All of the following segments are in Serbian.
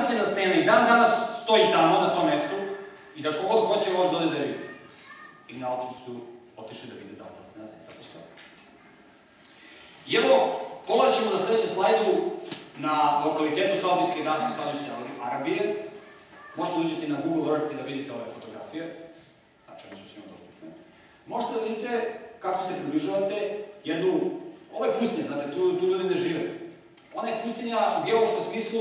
rascepljena stena i dan danas stoji tamo na tom mestu i da kogod hoće može da ode da vidi. I naučnici su otišli da vide da li ta stena zaista postoji. I evo, pogledat ćemo na sledećem slajdu na lokalitetu Saudijske i Danske Saudijske Arabije. Možete da uđeti na Google Earth i da vidite ove fotografije, znači one su svima dostupne. Možete da vidite kako se približavate jednu, ovo je pustinja, znate, tu, tu ljudi ne žive. Ona je pustinja u geološkom smislu,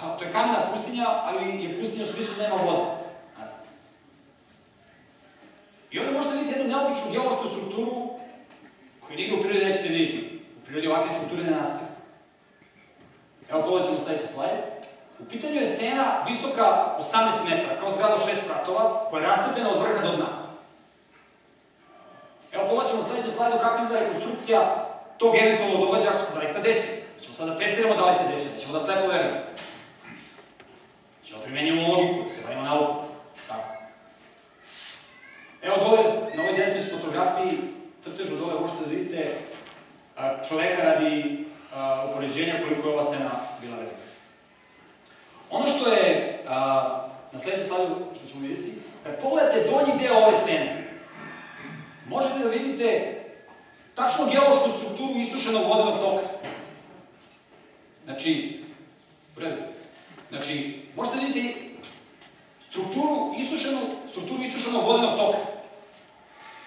a, to je kamena pustinja, ali je pustinja u smislu da nema vode. I onda možete vidjeti jednu neobičnu geološku strukturu koju nigde u prirodi nećete vidjeti. U prirodi ovakve strukture ne nastaje. Evo pogledat ćemo sledeći slajd. U pitanju je stena visoka 18 metara, kao zgrada šest pratova, koja je rastrpljena od vrha do dna. Evo pogledat ćemo sledećem slajdu kako izgleda rekonstrukcija tog eventualnog događaja ako se zaista desi. Ćemo sada da testiramo da li se desio, ćemo da slepo verujemo. Ćemo da primenjamo logiku, da se bavimo naukom. Tako. Evo dole, na ovoj desnoj fotografiji, crtežu dole možete da vidite čoveka radi upoređenja koliko je ova stena bila velika. Ono što je na sledećem slajdu, što ćemo vidjeti, kad pogledate donji deo ove stene, možete da vidite tačno geološku strukturu isušenog vodenog toka. Znači, u redu. Znači, možete da vidite strukturu isušenu, strukturu isušenog vodenog toka.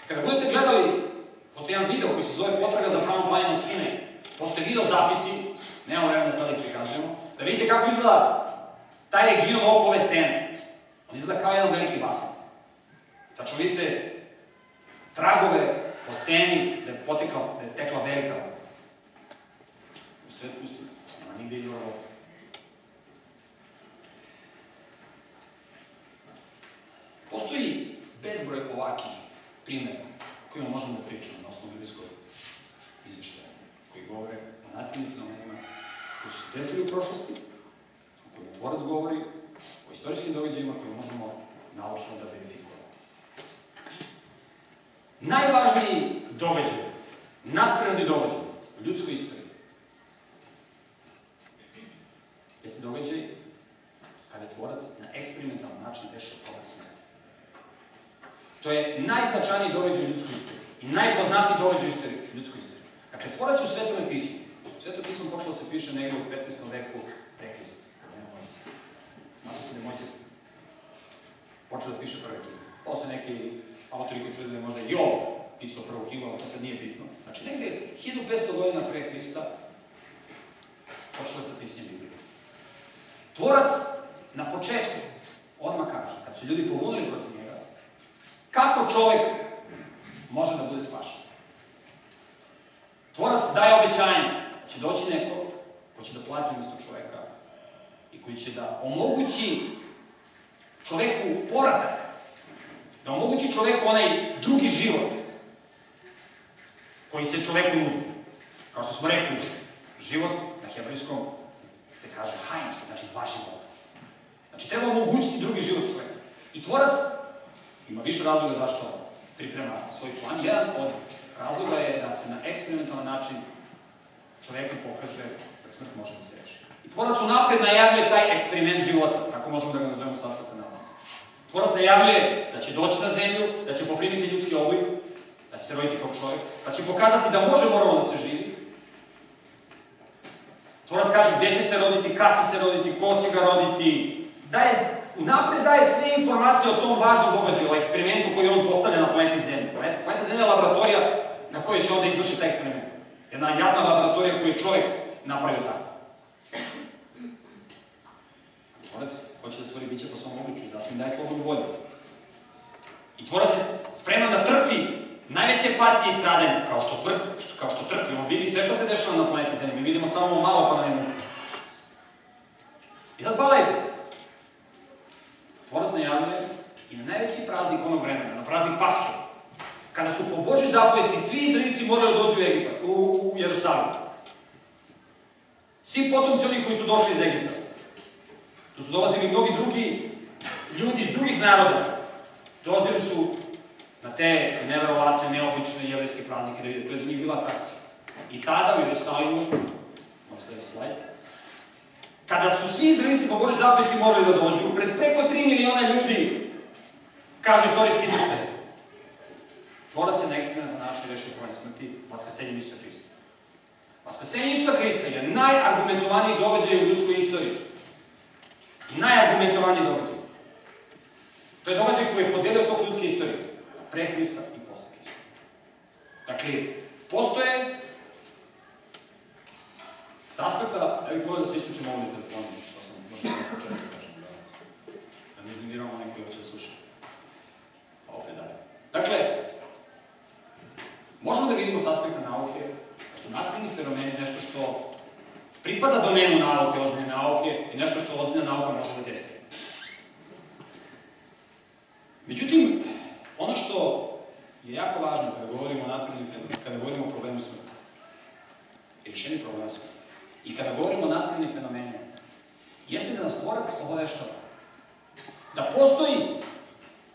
Kada budete gledali, postoji jedan video koji se zove Potraga za pravom planinom Sine, postoje video zapisi, nemamo vremena sada da ih prikazujemo, da vidite kako izgleda taj region oko ove stene. Izgleda kao jedan veliki basen. Tačno vidite tragove po steni da je potekla, da je tekla velika voda. U sred pustinu. Nema nigde izvora voda. Postoji bezbroj ovakih primjera o kojima možemo da pričamo na osnovu biblijskog izveštaja, koji govore o nativnim fenomenima koji su se desili u prošlosti, o kojima tvorac govori, istorijskim događajima koje možemo naučno da verifikujemo. Najvažniji događaj, nadprirodni događaj u ljudskoj istoriji jeste događaj kada je tvorac na eksperimentalan način rešao problem smrti. To je najznačajniji događaj u ljudskoj istoriji i najpoznatiji događaj u ljudskoj istoriji. Dakle, tvorac u Svetome pismu. Sveto pismo počelo da se piše negdje u 15. veku pre Hrista. Se da je Mojsije počeo da piše prve knjige. Posle neki autori koji tvrde da je možda Jov pisao prvu knjigu, ali to sad nije bitno. Znači, negde 1500 godina pre Hrista počelo da se pisanje Biblije. Tvorac na početku odmah kaže, kad su ljudi pobunili protiv njega, kako čovek može da bude spašen. Tvorac daje obećanje da će doći neko ko će da plati umesto čoveka i koji će da omogući čoveku poratak, da omogući čoveku onaj drugi život koji se čoveku nudi. Kao što smo rekli, život na hebrejskom se kaže hajn, što znači dva života. Znači, treba omogućiti drugi život čoveka. I tvorac ima više razloga zašto priprema svoj plan. Jedan od razloga je da se na eksperimentalan način čoveku pokaže da smrt može da se reši. I tvorac unapred najavljuje taj eksperiment života, kako možemo da ga nazovemo sa aspekta nauka. Tvorac najavljuje da će doći na zemlju, da će poprimiti ljudski oblik, da će se roditi kao čovjek, da će pokazati da može normalno da se živi. Tvorac kaže gde će se roditi, kad će se roditi, ko će ga roditi, daje, unapred daje sve informacije o tom važnom događaju, o eksperimentu koji on postavlja na planeti Zemlje. Planeta Zemlja je laboratorija na kojoj će onda izvršiti taj eksperiment. Jedna jadna laboratorija koju je čovjek napravio tako. Tvorac hoće da stvori biće po svom običaju, zato im daje slobodnu volju. I tvorac je spreman da trpi najveće patije i stradanje, kao što, tvr, što, kao što trpi. On vidi sve što se dešava na planeti Zemlji. Mi vidimo samo malo pa nam je muka. I sad pogledajte. Tvorac najavljuje i na najveći praznik onog vremena, na praznik Paske, kada su po Božoj zapovesti svi izdravici morali da dođu u Egipat, u, u Jerusalim. Svi potomci onih koji su došli iz Egipta. Tu su dolazili mnogi drugi ljudi iz drugih naroda. Dolazili su na te neverovatne, neobične jevrijske praznike da vide. To je za njih bila atrakcija. I tada u Jerusalimu, možda sledeći slajd, kada su svi Izraelici po Božoj zapovesti morali da dođu, pred preko 3 miliona ljudi, kaže istorijski izveštaj, Tvorac je na eksperimentan način rešio problem smrti, vaskrsenjem Isusa Hrista. Vaskrsenje Isusa Hrista je najargumentovaniji događaj u ljudskoj istoriji. Najargumentovaniji događaj. To je događaj koji je podelio tok ljudske istorije. Pre Hrista i posle Hrista. Dakle, postoje s aspekta, ja bih volio da se isključimo ovdje telefonom, to sam možda na početku kažem, da, da ne iznimiramo one koji hoće da sluša. Opet dalje. Dakle, možemo da vidimo s aspekta nauke da su napredni fenomeni nešto što pripada domenu nauke, ozbiljne nauke i nešto što ozbiljna nauka može da testira. Međutim, ono što je jako važno kada govorimo o naprednim fenomenima, kada govorimo o problemu smrti i rešenju problema smrti, i kada govorimo o naprednim fenomenima, jeste da nas tvorac obaveštava da postoji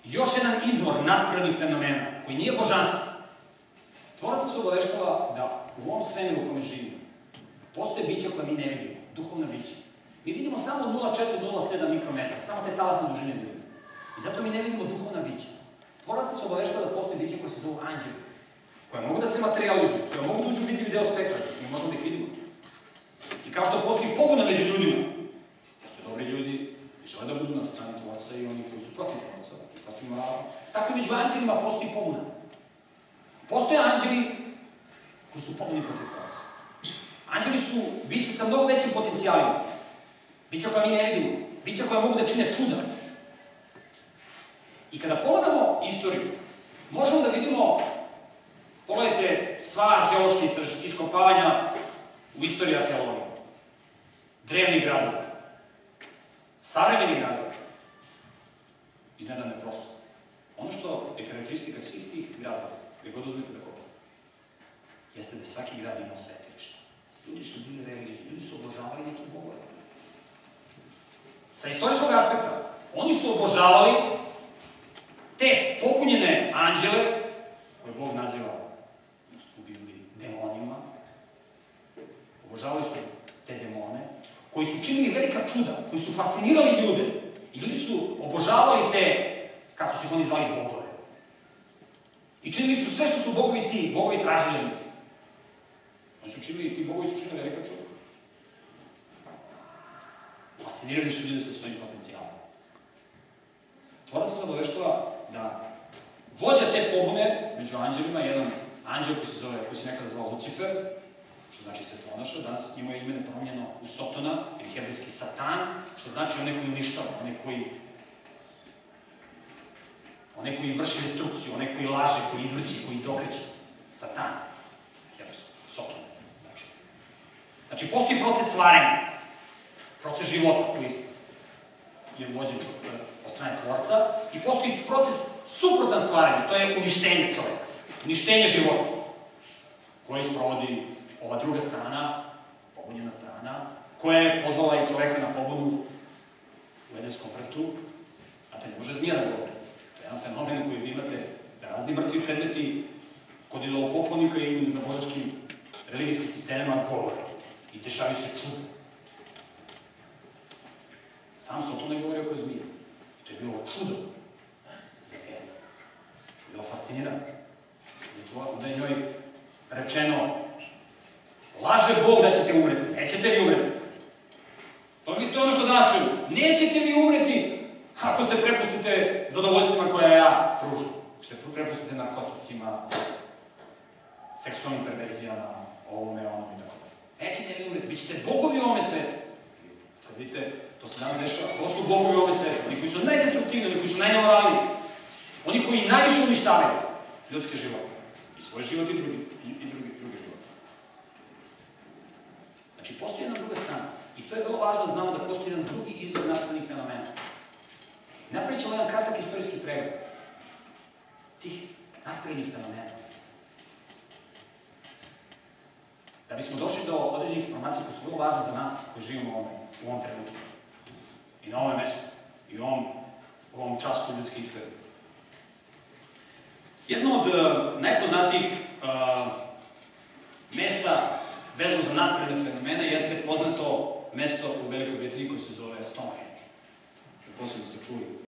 još jedan izvor naprednih fenomena koji nije božanski. Tvorac nas obaveštava da u ovom svemiru u kome živimo postoje bića koje mi ne vidimo, duhovna bića. Mi vidimo samo 0,4-0,7 mikrometra, samo te talasne dužine vidimo. I zato mi ne vidimo duhovna bića. Tvorac nas obaveštava da postoje bića koje se zovu anđeli, koje mogu da se materializuju, koje mogu da uđu vidljivi deo spektra, mi možemo da ih vidimo. I kao što postoji pobuna među ljudima, postoje dobri ljudi i žele da budu na strani tvorca i oni koji su protiv tvorca, protiv morala. Tako i među anđelima postoji pobuna. Postoje anđeli koji su pobuni protiv tvorca. Anđeli su bića sa mnogo većim potencijalima. Bića koja mi ne vidimo. Bića koja mogu da čine čuda. I kada pogledamo istoriju, možemo da vidimo, pogledajte sva arheološka iskopavanja u istoriji arheologije. Drevni gradovi, savremeni gradovi, iz nedavne prošlosti. Ono što je karakteristika svih tih gradova, gde god uzmete da kopate, jeste da svaki grad imao svetilište. Ljudi su bili religiozni, ljudi su obožavali neki bogove. Sa istorijskog aspekta, oni su obožavali te popunjene anđele, koje Bog naziva u Bibliji demonima, obožavali su te demone, koji su činili velika čuda, koji su fascinirali ljude. I ljudi su obožavali te, kako su ih oni zvali, bogove. I činili su sve što su bogovi ti, bogovi tražili njih. Oni su činili, ti bogovi su činili velika čuda. Fascinirali su ljude sa svojim potencijalom. Tvorac se obaveštava da vođa te pobune među anđelima je jedan anđel koji se zove, koji se nekada zvao Lucifer, što znači se ponaša, danas je ime promenjeno u Sotona, ili hebrejski Satan, što znači onaj koji uništava, onaj koji onaj koji vrši destrukciju, onaj koji laže, koji izvrći, koji izokreće. Satan, znači postoji proces stvaranja, proces života koji je vođen od strane tvorca. I postoji proces suprotan stvaranju, to je uništenje čoveka, uništenje života, koje sprovodi ova druga strana, pobunjena strana, koja je pozvala i čoveka na pobunu u Edenskom vrtu, znate, ne može zmija da govori. To je jedan fenomen koji vi imate razni mrtvi predmeti kod idolopoklonika i na božačkim religijskim sistemima govore. I dešavaju se čuda. Sam Soton ne govori oko zmije. I to je bilo čudo za Evu. Bilo fascinirano. Onda je njoj rečeno Laže Bog da ćete umreti. Nećete vi umreti. To, to je ono što danas čujem. Nećete vi umreti ako se prepustite zadovoljstvima koja ja pružam. Ako se prepustite narkoticima, seksualnim perverzijama, ovome, onome i tako. Nećete vi umreti. Vi ćete bogovi u ovome svetu. Vidite, to se danas dešava. To su bogovi u ovome svetu. Oni koji su najdestruktivni, oni koji su najnemoralni. Oni koji najviše uništavaju ljudske živote. I svoj život i drugi, i, i drugi, drugi život. Znači, postoji jedna druga strana. I to je vrlo važno da znamo da postoji jedan drugi izvor naprednih fenomena. Napravit ćemo jedan kratak istorijski pregled tih naprednih fenomena. Da bismo došli do određenih informacija koje su vrlo važne za nas koji živimo ovome, u ovom trenutku. I na ovom mestu. I u ovom, u ovom času ljudske istorije. Jedno od uh, najpoznatijih uh, mesta vezano za napredne fenomene jeste poznato mesto u Velikoj Britaniji koje se zove Stonehenge. Pretpostavljam da ste čuli